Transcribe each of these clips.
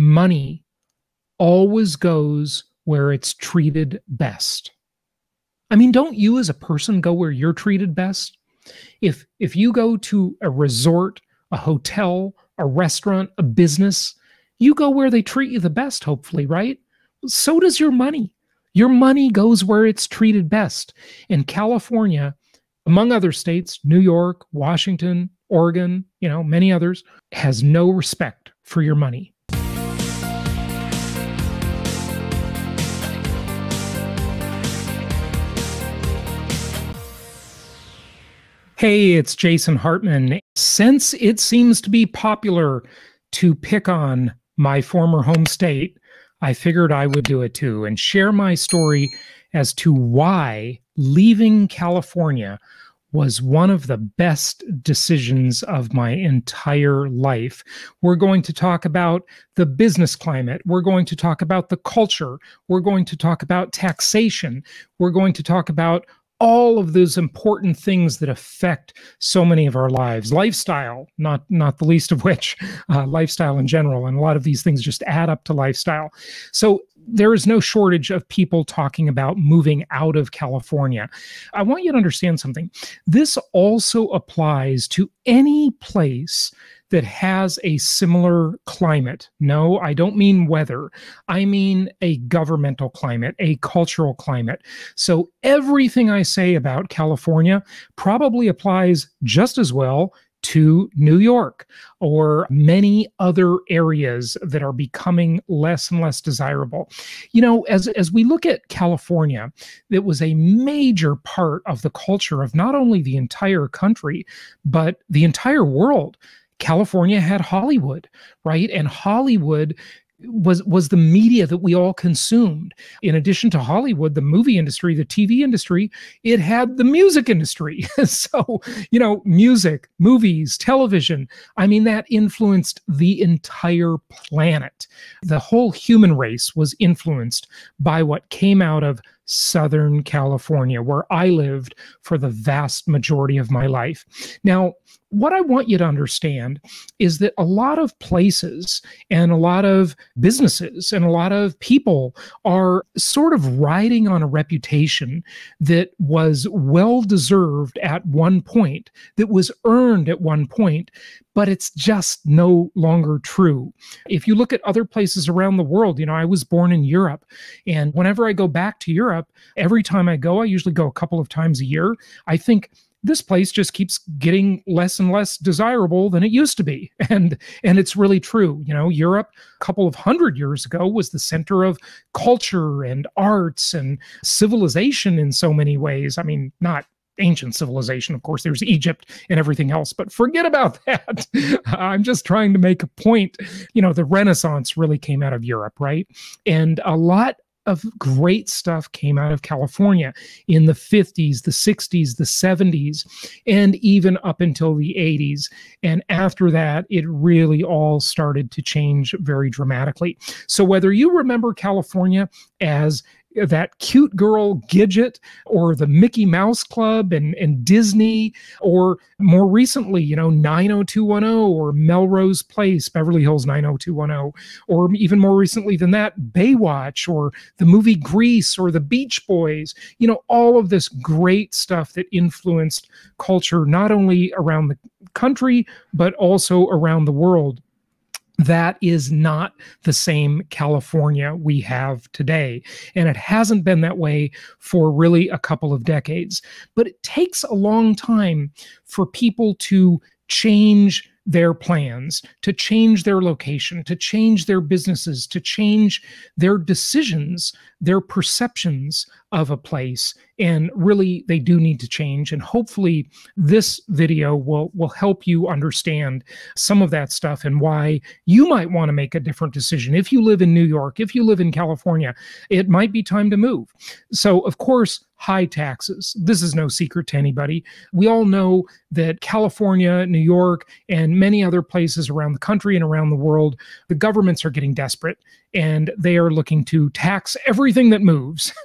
money always goes where it's treated best. I mean, don't you as a person go where you're treated best? If if you go to a resort, a hotel, a restaurant, a business, you go where they treat you the best, hopefully, right? So does your money. Your money goes where it's treated best. In California, among other states, New York, Washington, Oregon, you know, many others, has no respect for your money. Hey, it's Jason Hartman. Since it seems to be popular to pick on my former home state, I figured I would do it too and share my story as to why leaving California was one of the best decisions of my entire life. We're going to talk about the business climate. We're going to talk about the culture. We're going to talk about taxation. We're going to talk about all of those important things that affect so many of our lives lifestyle not not the least of which uh, lifestyle in general and a lot of these things just add up to lifestyle so there is no shortage of people talking about moving out of California. I want you to understand something. This also applies to any place that has a similar climate. No, I don't mean weather. I mean a governmental climate, a cultural climate. So everything I say about California probably applies just as well to New York or many other areas that are becoming less and less desirable. You know, as as we look at California, it was a major part of the culture of not only the entire country, but the entire world. California had Hollywood, right? And Hollywood was was the media that we all consumed. In addition to hollywood the movie industry the tv industry it had the music industry. So you know music movies television i mean that influenced the entire planet. The whole human race was influenced by what came out of Southern California, where I lived for the vast majority of my life. Now, what I want you to understand is that a lot of places and a lot of businesses and a lot of people are sort of riding on a reputation that was well deserved at one point, that was earned at one point, but it's just no longer true. If you look at other places around the world, you know, I was born in Europe, and whenever I go back to Europe, every time I go, I usually go a couple of times a year. I think this place just keeps getting less and less desirable than it used to be and and it's really true you know europe a couple of hundred years ago was the center of culture and arts and civilization in so many ways i mean not ancient civilization of course there's egypt and everything else but forget about that i'm just trying to make a point you know the renaissance really came out of europe right and a lot of great stuff came out of California in the 50s, the 60s, the 70s, and even up until the 80s. And after that, it really all started to change very dramatically. So, whether you remember California as that cute girl Gidget or the Mickey Mouse Club and, and Disney, or more recently, you know, 90210 or Melrose Place, Beverly Hills 90210, or even more recently than that, Baywatch or the movie Grease or the Beach Boys, you know, all of this great stuff that influenced culture not only around the country, but also around the world that is not the same California we have today. And it hasn't been that way for really a couple of decades. But it takes a long time for people to change their plans, to change their location, to change their businesses, to change their decisions, their perceptions of a place and really they do need to change. And hopefully this video will will help you understand some of that stuff and why you might want to make a different decision. If you live in New York if you live in California it might be time to move. So of course high taxes. This is no secret to anybody. We all know that California New York and many other places around the country and around the world the governments are getting desperate and they are looking to tax everything that moves.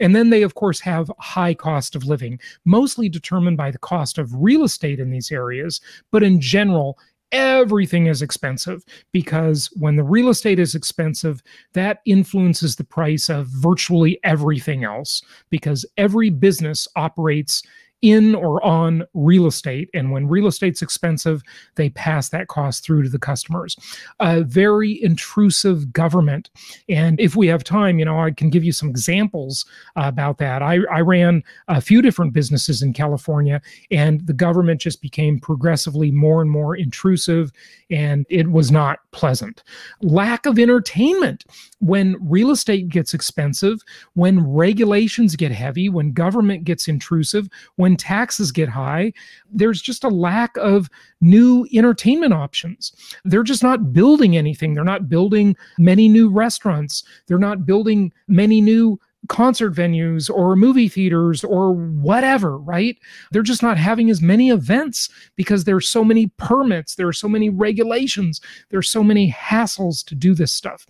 And then they of course have high cost of living, mostly determined by the cost of real estate in these areas, but in general, everything is expensive because when the real estate is expensive, that influences the price of virtually everything else because every business operates in or on real estate. And when real estate's expensive, they pass that cost through to the customers. A very intrusive government. And if we have time, you know, I can give you some examples uh, about that. I, I ran a few different businesses in California, and the government just became progressively more and more intrusive, and it was not pleasant. Lack of entertainment. When real estate gets expensive, when regulations get heavy, when government gets intrusive, when when taxes get high, there's just a lack of new entertainment options. They're just not building anything. They're not building many new restaurants. They're not building many new concert venues or movie theaters or whatever, right? They're just not having as many events because there's so many permits, there are so many regulations, there's so many hassles to do this stuff.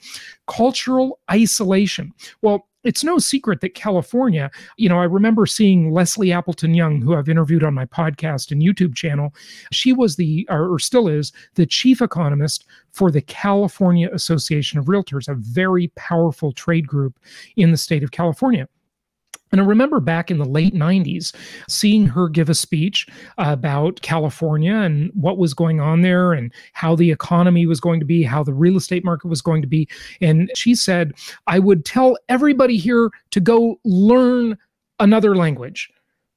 Cultural isolation. Well, it's no secret that California, you know, I remember seeing Leslie Appleton Young, who I've interviewed on my podcast and YouTube channel. She was the, or still is, the chief economist for the California Association of Realtors, a very powerful trade group in the state of California. And I remember back in the late 90s seeing her give a speech about California and what was going on there and how the economy was going to be, how the real estate market was going to be. And she said, I would tell everybody here to go learn another language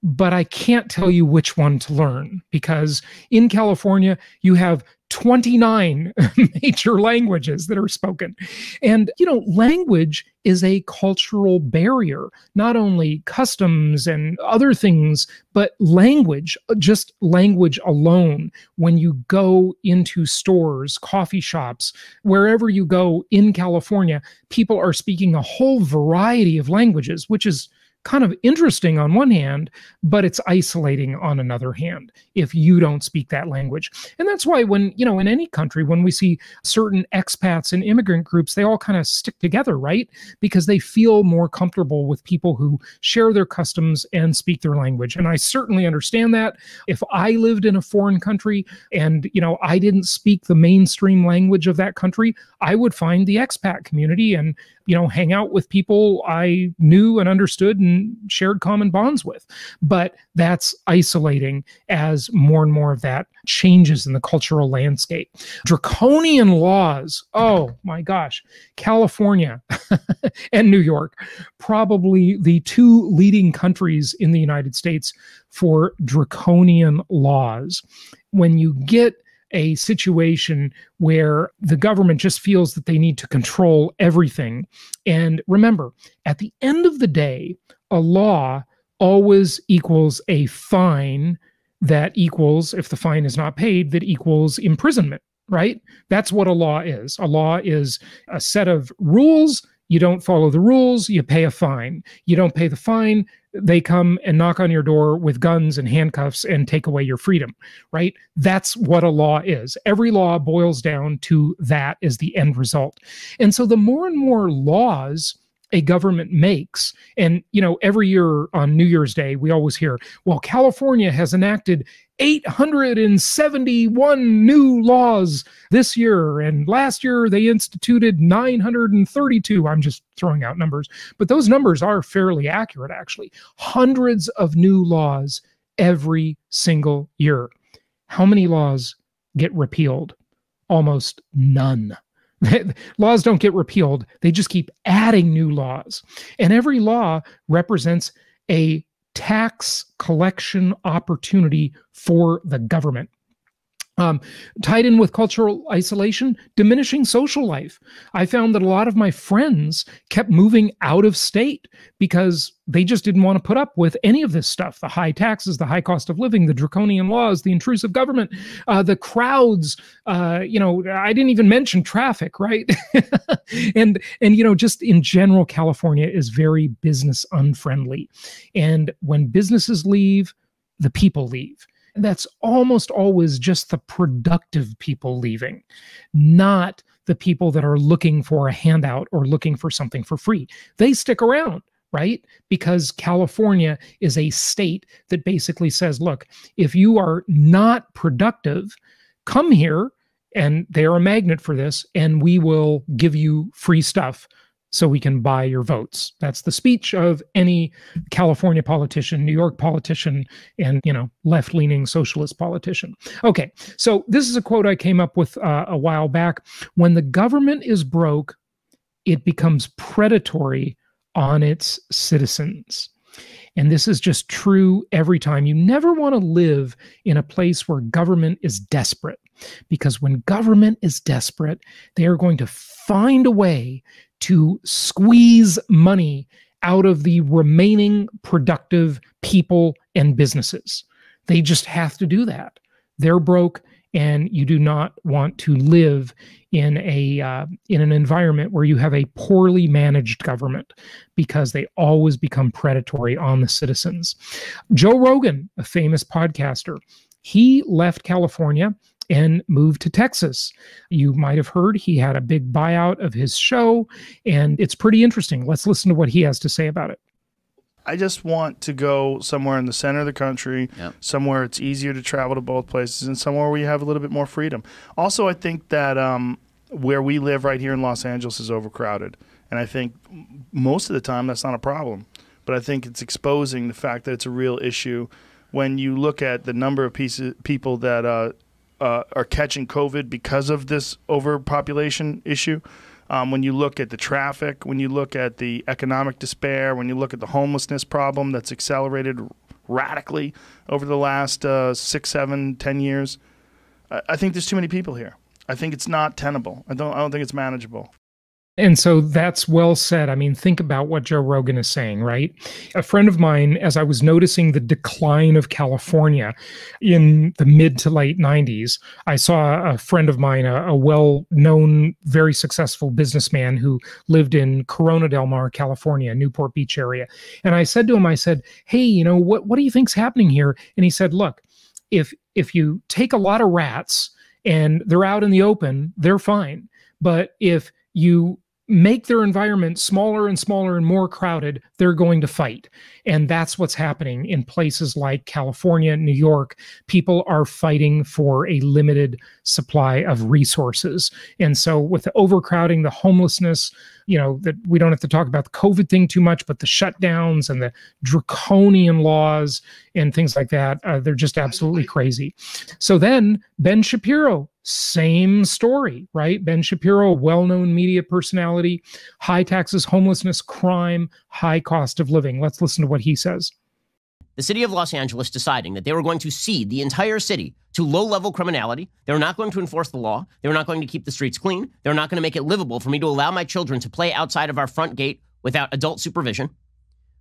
but I can't tell you which one to learn because in California, you have 29 major languages that are spoken. And, you know, language is a cultural barrier, not only customs and other things, but language, just language alone. When you go into stores, coffee shops, wherever you go in California, people are speaking a whole variety of languages, which is kind of interesting on one hand, but it's isolating on another hand if you don't speak that language. And that's why when, you know, in any country, when we see certain expats and immigrant groups, they all kind of stick together, right? Because they feel more comfortable with people who share their customs and speak their language. And I certainly understand that. If I lived in a foreign country and, you know, I didn't speak the mainstream language of that country, I would find the expat community and you know, hang out with people I knew and understood and shared common bonds with. But that's isolating as more and more of that changes in the cultural landscape. Draconian laws. Oh my gosh. California and New York, probably the two leading countries in the United States for draconian laws. When you get a situation where the government just feels that they need to control everything. And remember, at the end of the day, a law always equals a fine that equals, if the fine is not paid, that equals imprisonment, right? That's what a law is. A law is a set of rules. You don't follow the rules, you pay a fine. You don't pay the fine, they come and knock on your door with guns and handcuffs and take away your freedom, right? That's what a law is. Every law boils down to that as the end result. And so the more and more laws a government makes, and you know, every year on New Year's Day, we always hear, well, California has enacted 871 new laws this year. And last year they instituted 932. I'm just throwing out numbers, but those numbers are fairly accurate, actually. Hundreds of new laws every single year. How many laws get repealed? Almost none. laws don't get repealed, they just keep adding new laws. And every law represents a tax collection opportunity for the government. Um, tied in with cultural isolation, diminishing social life. I found that a lot of my friends kept moving out of state because they just didn't want to put up with any of this stuff the high taxes, the high cost of living, the draconian laws, the intrusive government, uh, the crowds. Uh, you know, I didn't even mention traffic, right? and, and, you know, just in general, California is very business unfriendly. And when businesses leave, the people leave that's almost always just the productive people leaving, not the people that are looking for a handout or looking for something for free. They stick around, right? Because California is a state that basically says, look, if you are not productive, come here and they are a magnet for this, and we will give you free stuff so we can buy your votes. That's the speech of any California politician, New York politician, and you know left-leaning socialist politician. Okay, so this is a quote I came up with uh, a while back. When the government is broke, it becomes predatory on its citizens. And this is just true every time. You never want to live in a place where government is desperate because when government is desperate, they are going to find a way to squeeze money out of the remaining productive people and businesses. They just have to do that. They're broke and you do not want to live in a uh, in an environment where you have a poorly managed government because they always become predatory on the citizens. Joe Rogan, a famous podcaster, he left California and moved to Texas. You might have heard he had a big buyout of his show, and it's pretty interesting. Let's listen to what he has to say about it. I just want to go somewhere in the center of the country, yep. somewhere it's easier to travel to both places, and somewhere where you have a little bit more freedom. Also, I think that um, where we live right here in Los Angeles is overcrowded, and I think most of the time that's not a problem. But I think it's exposing the fact that it's a real issue when you look at the number of pieces, people that uh, uh, are catching COVID because of this overpopulation issue. Um, when you look at the traffic, when you look at the economic despair, when you look at the homelessness problem that's accelerated radically over the last uh, six, seven, ten years, I, I think there's too many people here. I think it's not tenable. I don't. I don't think it's manageable. And so that's well said. I mean, think about what Joe Rogan is saying, right? A friend of mine, as I was noticing the decline of California in the mid to late 90s, I saw a friend of mine, a, a well known, very successful businessman who lived in Corona del Mar, California, Newport Beach area. And I said to him, I said, Hey, you know, what, what do you think's happening here? And he said, Look, if if you take a lot of rats and they're out in the open, they're fine. But if you make their environment smaller and smaller and more crowded, they're going to fight. And that's what's happening in places like California, New York. People are fighting for a limited supply of resources. And so, with the overcrowding, the homelessness, you know, that we don't have to talk about the COVID thing too much, but the shutdowns and the draconian laws and things like that, uh, they're just absolutely crazy. So then Ben Shapiro same story, right? Ben Shapiro, well known media personality, high taxes, homelessness, crime, high cost of living. Let's listen to what he says. The city of Los Angeles deciding that they were going to cede the entire city to low level criminality. They were not going to enforce the law. They were not going to keep the streets clean. They were not going to make it livable for me to allow my children to play outside of our front gate without adult supervision.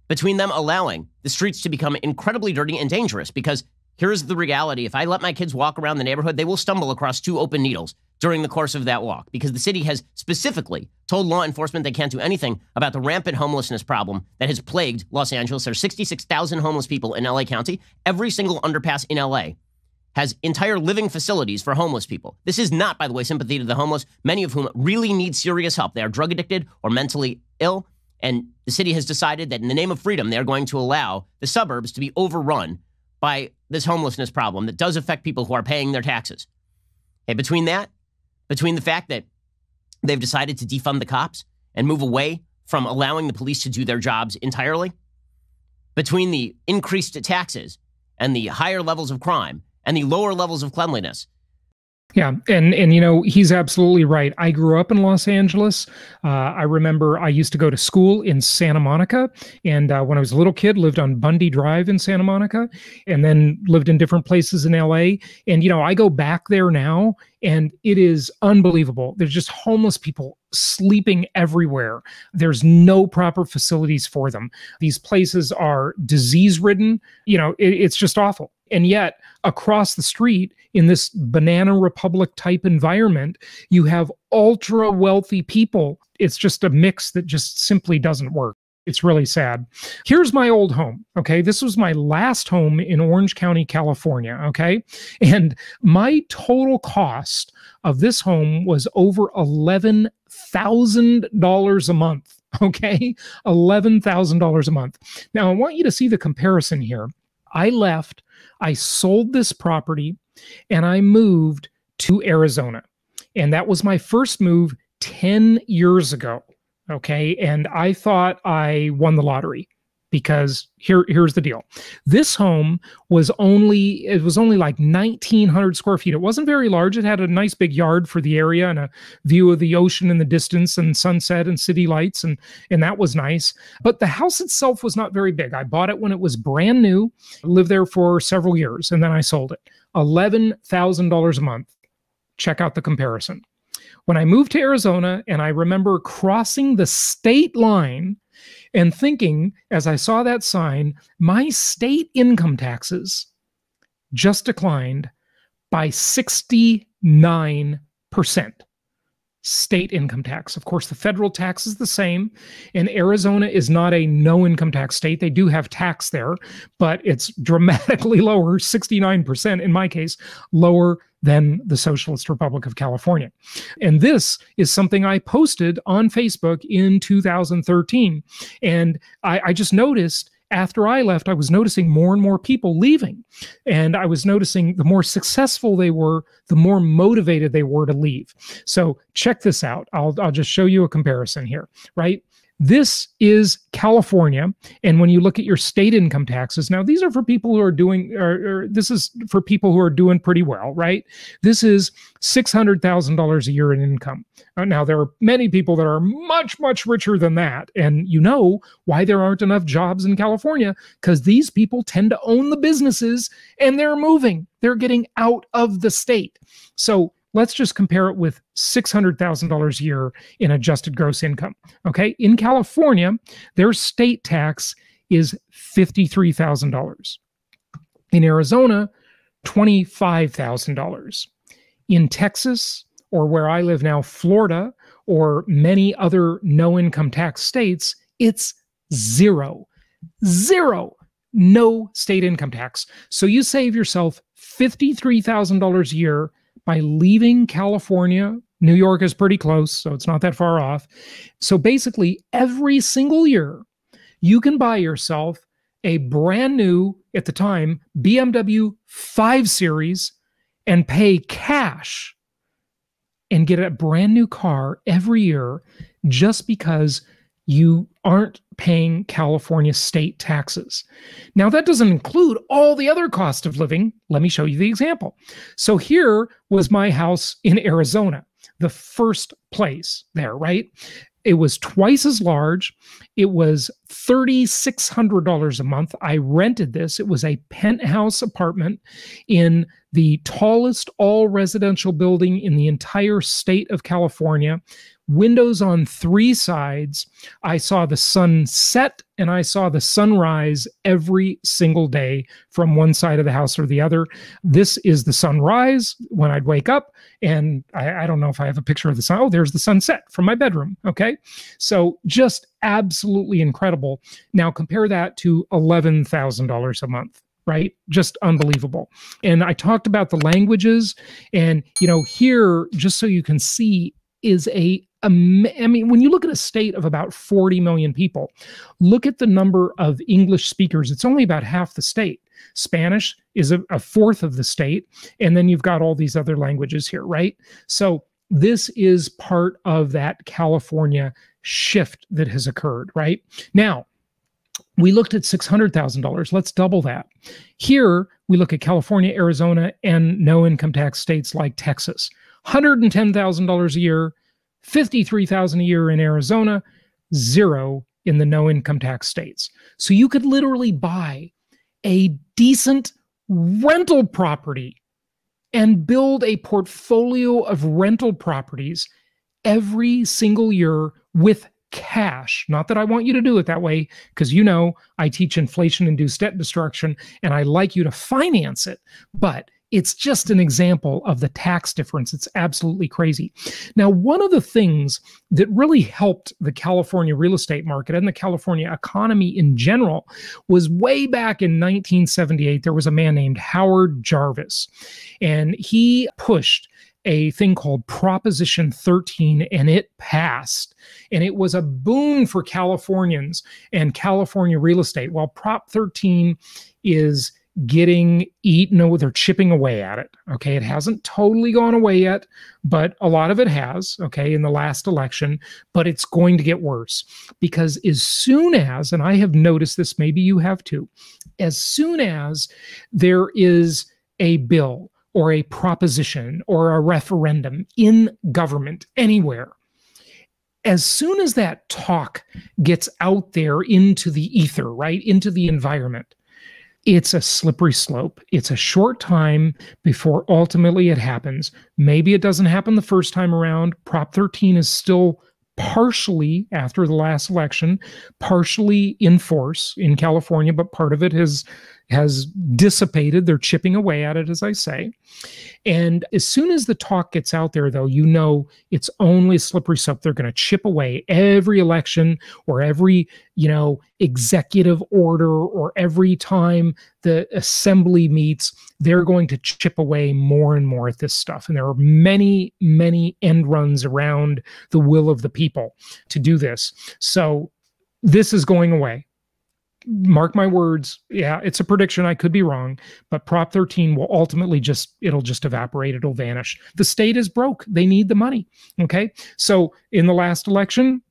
Between them allowing the streets to become incredibly dirty and dangerous because Here's the reality. If I let my kids walk around the neighborhood, they will stumble across two open needles during the course of that walk because the city has specifically told law enforcement they can't do anything about the rampant homelessness problem that has plagued Los Angeles. There's 66,000 homeless people in LA County. Every single underpass in LA has entire living facilities for homeless people. This is not, by the way, sympathy to the homeless, many of whom really need serious help. They are drug addicted or mentally ill. And the city has decided that in the name of freedom, they're going to allow the suburbs to be overrun by this homelessness problem that does affect people who are paying their taxes. And between that, between the fact that they've decided to defund the cops and move away from allowing the police to do their jobs entirely, between the increased taxes and the higher levels of crime and the lower levels of cleanliness, yeah, and and you know he's absolutely right. I grew up in Los Angeles. Uh, I remember I used to go to school in Santa Monica, and uh, when I was a little kid, lived on Bundy Drive in Santa Monica, and then lived in different places in LA. And you know, I go back there now, and it is unbelievable. There's just homeless people sleeping everywhere. There's no proper facilities for them. These places are disease ridden. You know, it, it's just awful. And yet, across the street in this banana republic type environment, you have ultra wealthy people. It's just a mix that just simply doesn't work. It's really sad. Here's my old home. Okay. This was my last home in Orange County, California. Okay. And my total cost of this home was over $11,000 a month. Okay. $11,000 a month. Now, I want you to see the comparison here. I left, I sold this property, and I moved to Arizona. And that was my first move 10 years ago. Okay. And I thought I won the lottery because here here's the deal. This home was only it was only like 1900 square feet. It wasn't very large. It had a nice big yard for the area and a view of the ocean in the distance and sunset and city lights and and that was nice. But the house itself was not very big. I bought it when it was brand new, lived there for several years and then I sold it. $11,000 a month. Check out the comparison. When I moved to Arizona and I remember crossing the state line and thinking as I saw that sign, my state income taxes just declined by 69%. State income tax. Of course, the federal tax is the same, and Arizona is not a no income tax state. They do have tax there, but it's dramatically lower 69% in my case, lower than the Socialist Republic of California. And this is something I posted on Facebook in 2013. And I, I just noticed after I left, I was noticing more and more people leaving. And I was noticing the more successful they were, the more motivated they were to leave. So check this out. I'll, I'll just show you a comparison here, right? This is California. And when you look at your state income taxes, now these are for people who are doing, or, or this is for people who are doing pretty well, right? This is $600,000 a year in income. Uh, now, there are many people that are much, much richer than that. And you know why there aren't enough jobs in California because these people tend to own the businesses and they're moving, they're getting out of the state. So let's just compare it with $600,000 a year in adjusted gross income. Okay. In California, their state tax is $53,000. In Arizona, $25,000. In Texas, or where I live now, Florida, or many other no income tax states, it's zero. Zero. No state income tax. So you save yourself $53,000 a year by leaving California. New York is pretty close, so it's not that far off. So basically, every single year, you can buy yourself a brand new, at the time, BMW 5 Series and pay cash and get a brand new car every year just because you aren't paying California state taxes. Now, that doesn't include all the other cost of living. Let me show you the example. So, here was my house in Arizona, the first place there, right? It was twice as large. It was $3,600 a month. I rented this. It was a penthouse apartment in the tallest all residential building in the entire state of California windows on three sides. I saw the sun set and I saw the sunrise every single day from one side of the house or the other. This is the sunrise when I'd wake up. And I, I don't know if I have a picture of the sun. Oh, there's the sunset from my bedroom. Okay. So just absolutely incredible. Now compare that to $11,000 a month right? Just unbelievable. And I talked about the languages, and you know, here, just so you can see, is a I mean, when you look at a state of about 40 million people, look at the number of English speakers. It's only about half the state. Spanish is a, a, fourth of the state. And then you've got all these other languages here, right? So this is part of that California shift that has occurred, right? Now, we looked at $600,000. Let's double that. Here, we look at California, Arizona, and no income tax states like Texas. $110,000 a year 53,000 a year in Arizona, zero in the no income tax states. So you could literally buy a decent rental property and build a portfolio of rental properties every single year with cash. Not that I want you to do it that way, because you know I teach inflation induced debt destruction and I like you to finance it. But it's just an example of the tax difference. It's absolutely crazy. Now, one of the things that really helped the California real estate market and the California economy in general was way back in 1978, there was a man named Howard Jarvis, and he pushed a thing called Proposition 13, and it passed. And it was a boon for Californians and California real estate. While Prop 13 is getting eaten they're chipping away at it okay it hasn't totally gone away yet but a lot of it has okay in the last election but it's going to get worse because as soon as and i have noticed this maybe you have too as soon as there is a bill or a proposition or a referendum in government anywhere as soon as that talk gets out there into the ether right into the environment it's a slippery slope. It's a short time before ultimately it happens. Maybe it doesn't happen the first time around. Prop 13 is still partially after the last election, partially in force in California, but part of it has has dissipated. They're chipping away at it, as I say. And as soon as the talk gets out there, though, you know it's only slippery slope. They're going to chip away every election or every, you know, executive order or every time the assembly meets, they're going to chip away more and more at this stuff. And there are many, many end runs around the will of the people to do this. So this is going away mark my words yeah it's a prediction i could be wrong but prop 13 will ultimately just it'll just evaporate it'll vanish. The state is broke they need the money okay? So in the last election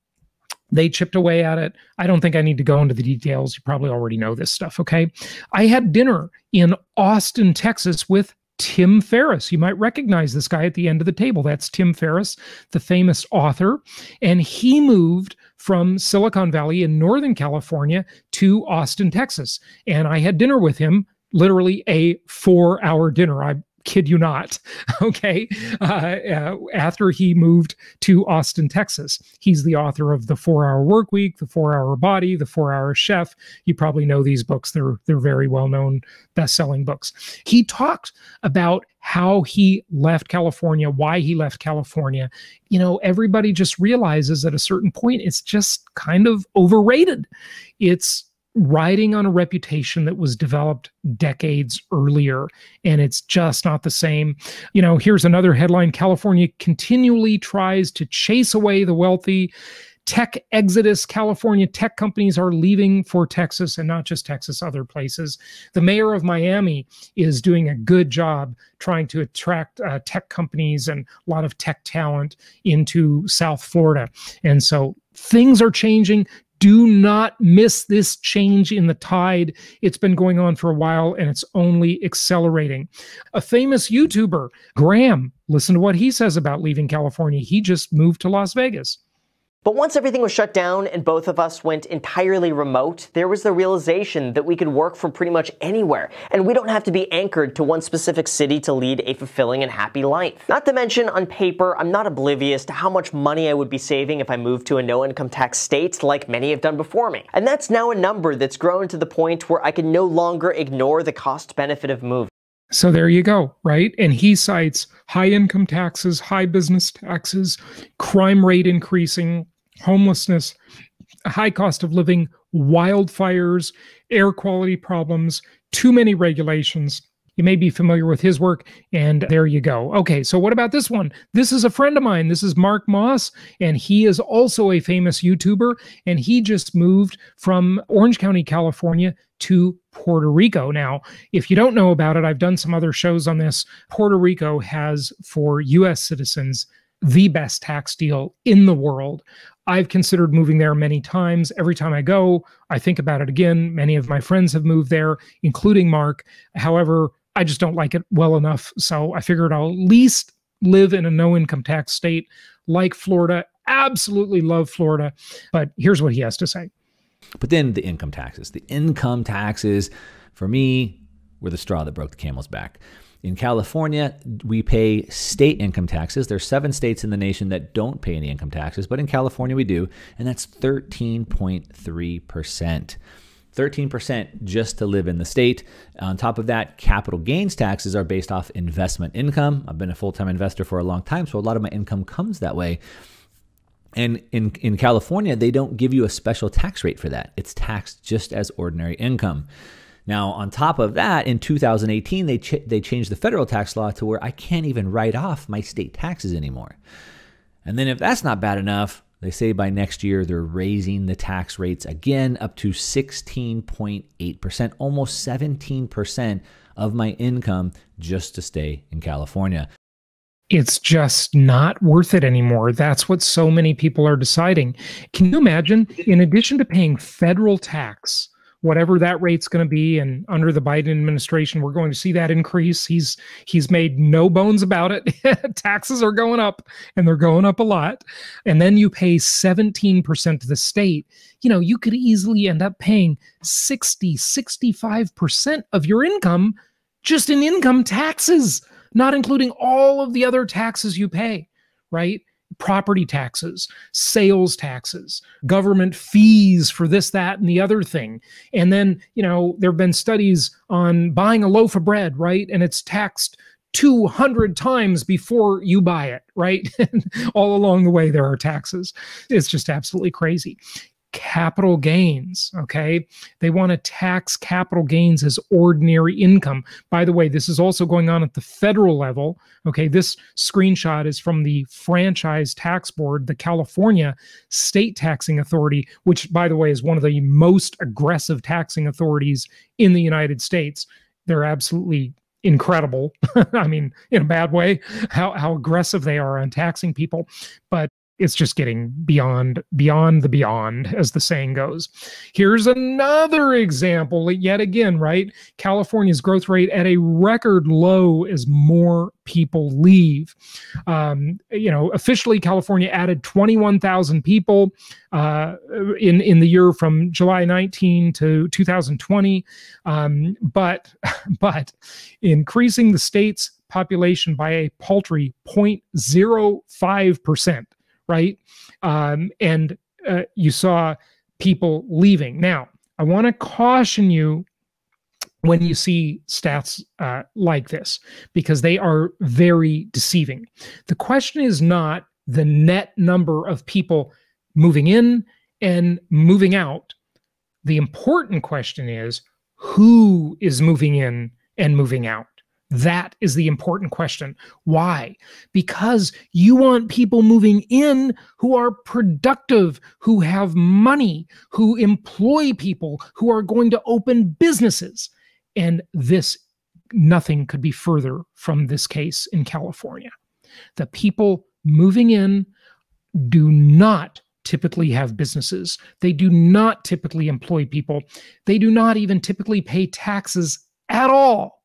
they chipped away at it. I don't think i need to go into the details you probably already know this stuff okay? I had dinner in austin texas with Tim Ferriss. You might recognize this guy at the end of the table. That's Tim Ferriss, the famous author. And he moved from Silicon Valley in Northern California to Austin, Texas. And I had dinner with him, literally a four hour dinner. I kid you not. Okay. Uh, uh, after he moved to Austin, Texas, he's the author of The Four Hour Work Week, The Four Hour Body, The Four Hour Chef. You probably know these books. They're, they're very well known best selling books. He talked about how he left California, why he left California. You know, everybody just realizes at a certain point it's just kind of overrated. It's riding on a reputation that was developed decades earlier and it's just not the same. You know here's another headline. California continually tries to chase away the wealthy. Tech exodus. California tech companies are leaving for texas and not just texas other places. The mayor of miami is doing a good job trying to attract uh, tech companies and a lot of tech talent into south florida. And so things are changing do not miss this change in the tide. It's been going on for a while and it's only accelerating. A famous YouTuber, Graham, listen to what he says about leaving California. He just moved to Las Vegas. But once everything was shut down and both of us went entirely remote, there was the realization that we could work from pretty much anywhere, and we don't have to be anchored to one specific city to lead a fulfilling and happy life. Not to mention, on paper, I'm not oblivious to how much money I would be saving if I moved to a no income tax state like many have done before me. And that's now a number that's grown to the point where I can no longer ignore the cost benefit of moving. So there you go, right? And he cites high income taxes, high business taxes, crime rate increasing, homelessness, high cost of living, wildfires, air quality problems, too many regulations. You may be familiar with his work, and there you go. Okay, so what about this one? This is a friend of mine. This is Mark Moss, and he is also a famous YouTuber, and he just moved from Orange County, California to Puerto Rico. Now, if you don't know about it, I've done some other shows on this. Puerto Rico has, for US citizens, the best tax deal in the world. I've considered moving there many times. Every time I go, I think about it again. Many of my friends have moved there, including Mark. However, I just don't like it well enough. So I figured I'll at least live in a no income tax state like Florida. Absolutely love Florida. But here's what he has to say. But then the income taxes. The income taxes, for me, were the straw that broke the camel's back. In California, we pay state income taxes. There's seven states in the nation that don't pay any income taxes, but in California we do, and that's 13.3%. 13% just to live in the state. On top of that, capital gains taxes are based off investment income. I've been a full time investor for a long time, so a lot of my income comes that way. And in, in California, they don't give you a special tax rate for that. It's taxed just as ordinary income. Now, on top of that, in 2018, they, ch- they changed the federal tax law to where I can't even write off my state taxes anymore. And then, if that's not bad enough, They say by next year they're raising the tax rates again up to 16.8%, almost 17% of my income just to stay in California. It's just not worth it anymore. That's what so many people are deciding. Can you imagine, in addition to paying federal tax, whatever that rate's going to be and under the Biden administration we're going to see that increase. He's he's made no bones about it. Taxes are going up and they're going up a lot. And then you pay 17% to the state. You know you could easily end up paying 60 65% of your income just in income taxes not including all of the other taxes you pay right property taxes, sales taxes, government fees for this, that, and the other thing. And then, you know, there have been studies on buying a loaf of bread, right? And it's taxed 200 times before you buy it, right? All along the way, there are taxes. It's just absolutely crazy capital gains. Okay. They want to tax capital gains as ordinary income. By the way, this is also going on at the federal level. Okay. This screenshot is from the Franchise Tax Board, the California State Taxing Authority, which, by the way, is one of the most aggressive taxing authorities in the United States. They're absolutely incredible. I mean, in a bad way, how, how aggressive they are on taxing people. But it's just getting beyond beyond the beyond as the saying goes. Here's another example yet again right? California's growth rate at a record low as more people leave. Um, you know officially california added 21000 people uh, in in the year from july 19 to 2020 um, but but increasing the state's population by a paltry 0.05 percent right? Um, and uh, you saw people leaving. Now, I want to caution you when you see stats uh, like this because they are very deceiving. The question is not the net number of people moving in and moving out. The important question is who is moving in and moving out. That is the important question. Why? Because you want people moving in who are productive, who have money, who employ people, who are going to open businesses. And this, nothing could be further from this case in California. The people moving in do not typically have businesses. They do not typically employ people. They do not even typically pay taxes at all.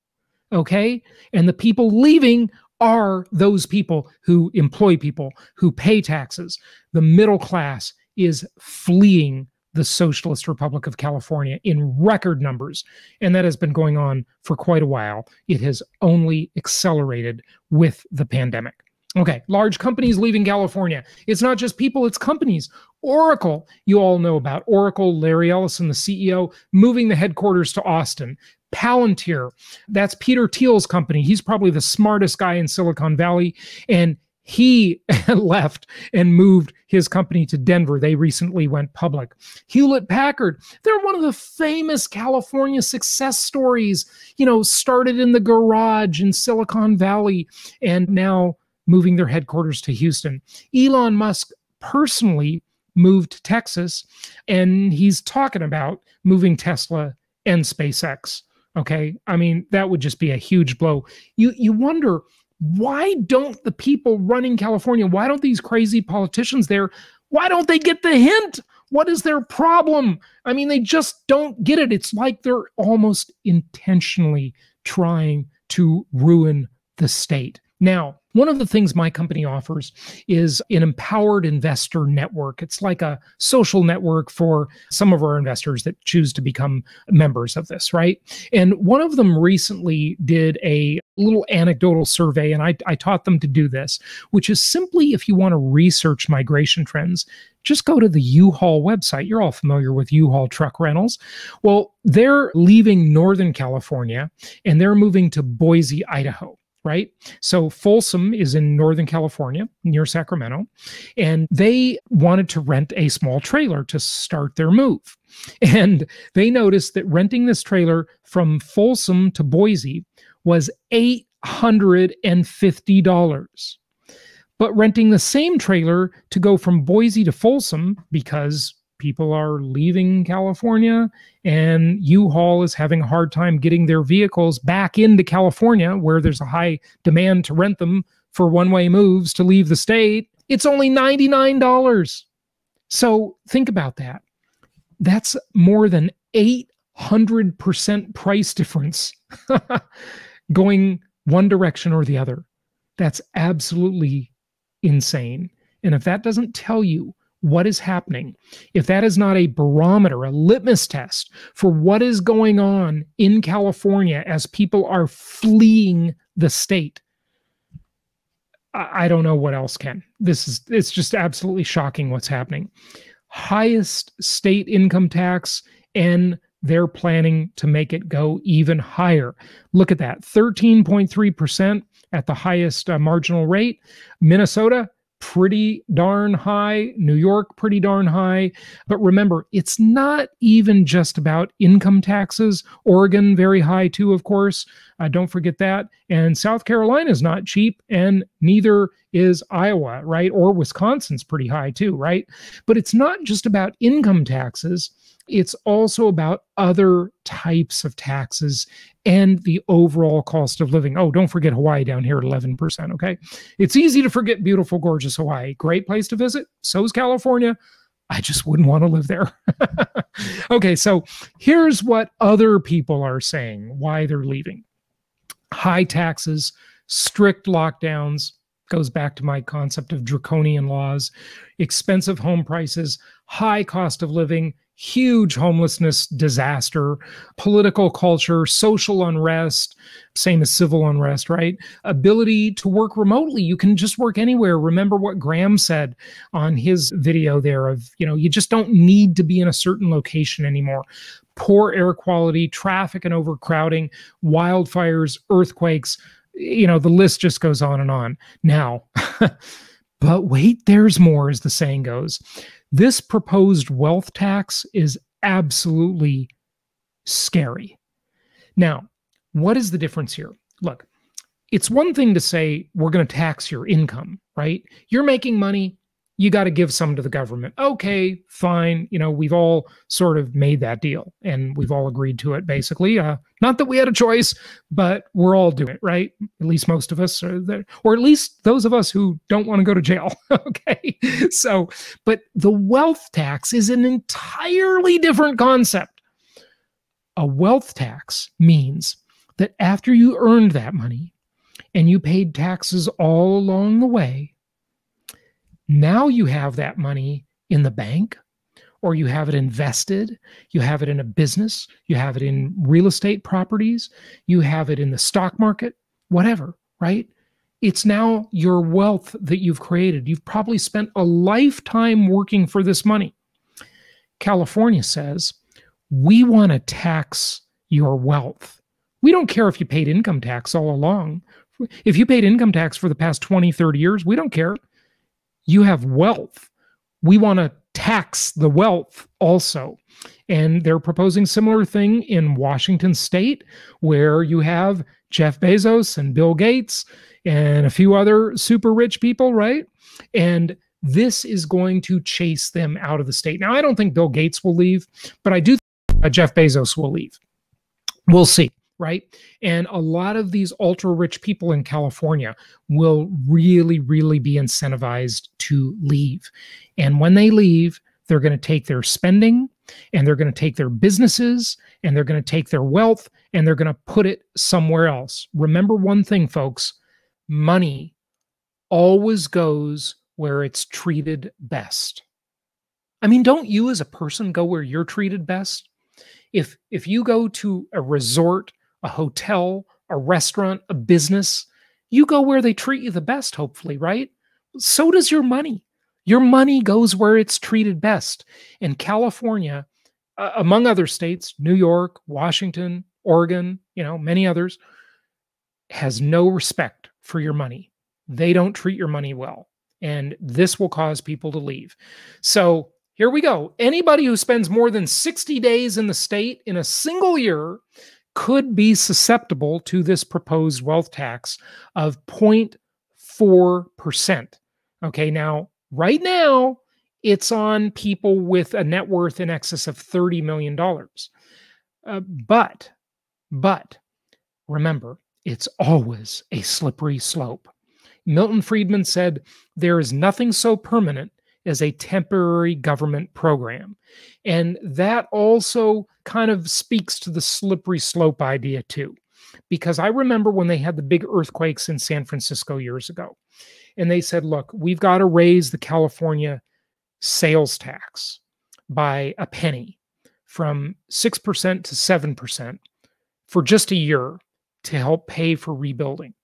Okay. And the people leaving are those people who employ people, who pay taxes. The middle class is fleeing the Socialist Republic of California in record numbers. And that has been going on for quite a while. It has only accelerated with the pandemic. Okay, large companies leaving California. It's not just people, it's companies. Oracle, you all know about Oracle, Larry Ellison, the CEO, moving the headquarters to Austin. Palantir, that's Peter Thiel's company. He's probably the smartest guy in Silicon Valley. And he left and moved his company to Denver. They recently went public. Hewlett Packard, they're one of the famous California success stories, you know, started in the garage in Silicon Valley and now moving their headquarters to Houston. Elon Musk personally moved to Texas and he's talking about moving Tesla and SpaceX Okay. I mean, that would just be a huge blow. You you wonder why don't the people running California, why don't these crazy politicians there, why don't they get the hint? What is their problem? I mean, they just don't get it. It's like they're almost intentionally trying to ruin the state. Now, one of the things my company offers is an empowered investor network. It's like a social network for some of our investors that choose to become members of this, right? And one of them recently did a little anecdotal survey, and I, I taught them to do this, which is simply if you want to research migration trends, just go to the U-Haul website. You're all familiar with U-Haul truck rentals. Well, they're leaving Northern California and they're moving to Boise, Idaho right? So Folsom is in Northern California near Sacramento, and they wanted to rent a small trailer to start their move. And they noticed that renting this trailer from Folsom to Boise was $850. but renting the same trailer to go from Boise to Folsom because people are leaving California and U-Haul is having a hard time getting their vehicles back into California where there's a high demand to rent them for one-way moves to leave the state. It's only $99. So think about that. That's more than 800% price difference going one direction or the other. That's absolutely insane. And if that doesn't tell you what is happening, if that is not a barometer, a litmus test for what is going on in California as people are fleeing the state, I, I don't know what else can. This is it's just absolutely shocking what's happening. Highest state income tax and they're planning to make it go even higher. Look at that 13.3% at the highest uh, marginal rate. Minnesota, pretty darn high. New York, pretty darn high. But remember, it's not even just about income taxes. Oregon, very high too, of course. Uh, don't forget that. And South Carolina is not cheap, and neither is Iowa, right? Or Wisconsin's pretty high too, right? But it's not just about income taxes it's also about other types of taxes and the overall cost of living. Oh, don't forget Hawaii down here at 11%. Okay. It's easy to forget beautiful, gorgeous Hawaii. Great place to visit. So is California. I just wouldn't want to live there. okay. So here's what other people are saying why they're leaving high taxes, strict lockdowns, goes back to my concept of draconian laws, expensive home prices, high cost of living, huge homelessness disaster, political culture, social unrest, same as civil unrest, right? Ability to work remotely. You can just work anywhere. Remember what Graham said on his video there of, you know, you just don't need to be in a certain location anymore. Poor air quality, traffic and overcrowding, wildfires, earthquakes, you know, the list just goes on and on. Now, but wait, there's more, as the saying goes. This proposed wealth tax is absolutely scary. Now, what is the difference here? Look, it's one thing to say we're going to tax your income, right? You're making money, you got to give some to the government. Okay, fine. You know, we've all sort of made that deal and we've all agreed to it basically. Uh, not that we had a choice, but we're all doing it, right? At least most of us are there, or at least those of us who don't want to go to jail. okay. So, but the wealth tax is an entirely different concept. A wealth tax means that after you earned that money and you paid taxes all along the way, now you have that money in the bank or you have it invested, you have it in a business, you have it in real estate properties, you have it in the stock market, whatever, right? It's now your wealth that you've created. You've probably spent a lifetime working for this money. California says, we want to tax your wealth. We don't care if you paid income tax all along. If you paid income tax for the past 20, 30 years, we don't care you have wealth. We want to tax the wealth also. And they're proposing similar thing in Washington state where you have Jeff Bezos and Bill Gates and a few other super rich people, right? And this is going to chase them out of the state. Now, I don't think Bill Gates will leave, but I do think uh, Jeff Bezos will leave. We'll see right? And a lot of these ultra rich people in California will really, really be incentivized to leave. And when they leave, they're going to take their spending and they're going to take their businesses and they're going to take their wealth and they're going to put it somewhere else. Remember one thing, folks money always goes where it's treated best. I mean, don't you as a person go where you're treated best? If if you go to a resort a hotel, a restaurant, a business, you go where they treat you the best, hopefully, right? So does your money. Your money goes where it's treated best. And California, uh, among other states, New York, Washington, Oregon, you know, many others, has no respect for your money. They don't treat your money well. And this will cause people to leave. So here we go. Anybody who spends more than 60 days in the state in a single year could be susceptible to this proposed wealth tax of 0.4%. Okay, now, right now, it's on people with a net worth in excess of $30 million. Uh, but, but remember, it's always a slippery slope. Milton Friedman said, There is nothing so permanent as a temporary government program. And that also kind of speaks to the slippery slope idea, too. Because I remember when they had the big earthquakes in San Francisco years ago, and they said, Look, we've got to raise the California sales tax by a penny from 6% to 7% for just a year to help pay for rebuilding.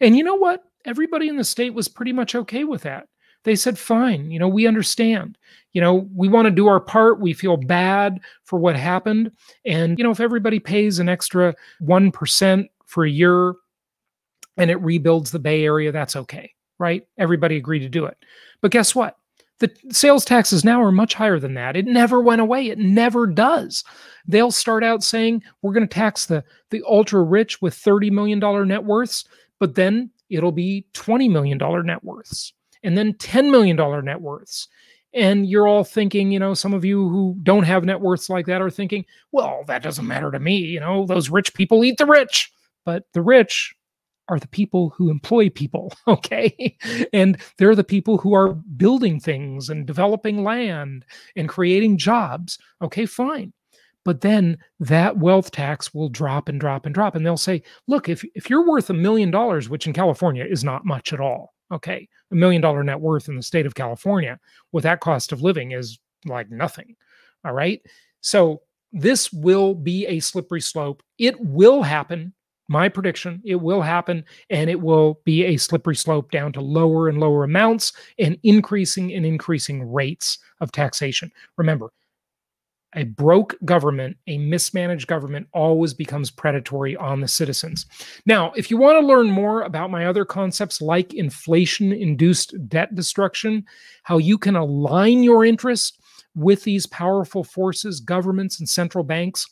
And you know what? Everybody in the state was pretty much okay with that. They said, fine, you know, we understand. You know, we want to do our part. We feel bad for what happened. And, you know, if everybody pays an extra 1% for a year and it rebuilds the Bay Area, that's okay, right? Everybody agreed to do it. But guess what? The sales taxes now are much higher than that. It never went away. It never does. They'll start out saying we're going to tax the the ultra rich with 30 million dollar net worths, but then it'll be 20 million dollar net worths and then 10 million dollar net worths. And you're all thinking, you know, some of you who don't have net worths like that are thinking, well, that doesn't matter to me. You know, those rich people eat the rich. But the rich are the people who employ people, okay? and they're the people who are building things and developing land and creating jobs. Okay, fine. But then that wealth tax will drop and drop and drop. And they'll say, look, if, if you're worth a million dollars, which in California is not much at all, okay, a million dollar net worth in the state of California with that cost of living is like nothing. All right. So this will be a slippery slope. It will happen my prediction it will happen and it will be a slippery slope down to lower and lower amounts and increasing and increasing rates of taxation remember a broke government a mismanaged government always becomes predatory on the citizens. Now if you want to learn more about my other concepts like inflation induced debt destruction how you can align your interest with these powerful forces governments and central banks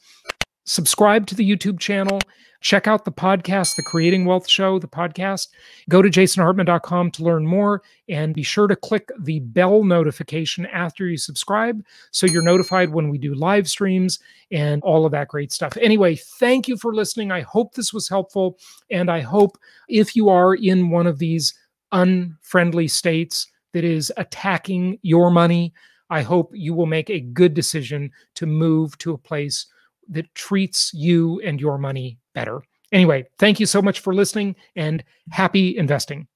subscribe to the youtube channel Check out the podcast, The Creating Wealth Show, the podcast. Go to jasonhartman.com to learn more and be sure to click the bell notification after you subscribe so you're notified when we do live streams and all of that great stuff. Anyway, thank you for listening. I hope this was helpful. And I hope if you are in one of these unfriendly states that is attacking your money, I hope you will make a good decision to move to a place that treats you and your money better. Anyway, thank you so much for listening and happy investing.